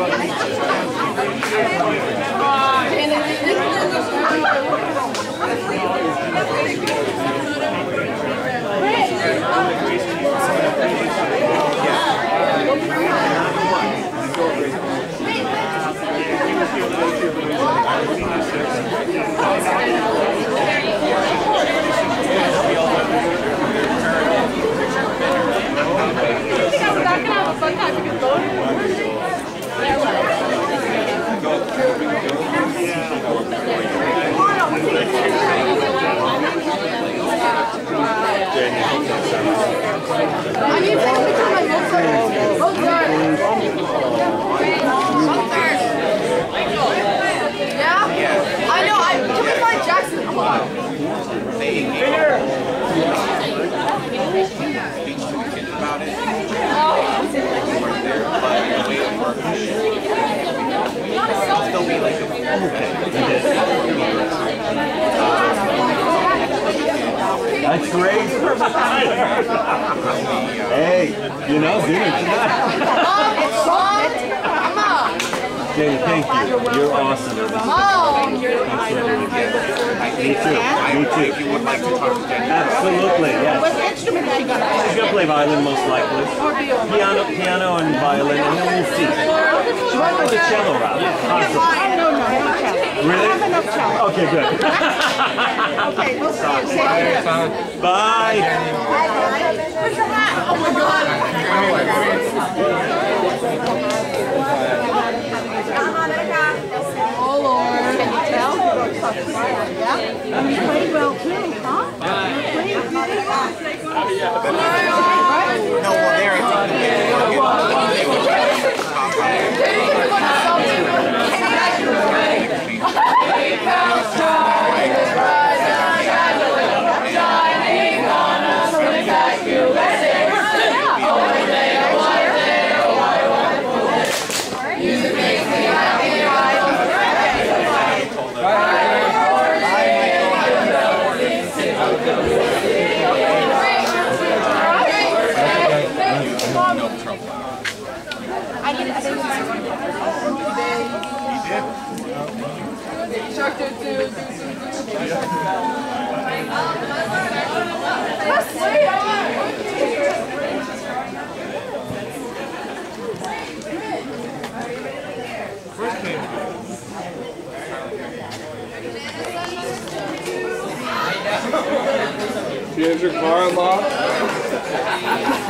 Thank you. Great. hey, you know, dinner tonight. Jamie, thank you. You're awesome. Everything. Me too. Me too. You would like to talk to Jenny. Absolutely, yes. What instrument she got? She's gonna play violin most likely. Piano, piano and violin, and then we'll see. She might go the cello route. Possibly. Really? I have enough. Okay, good. Okay, we'll see you. Say it. Bye. Where's hat? Oh my God. Uh-huh, oh Lord. Can you tell? Yeah. She has your car unlocked?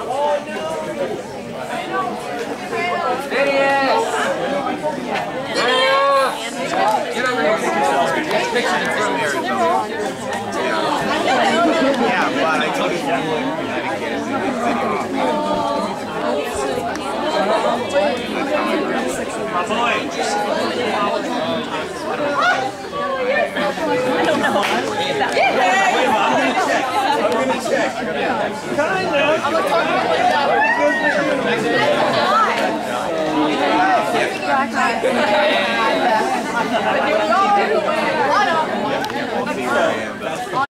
Yeah, but I told you that I didn't get it. I'm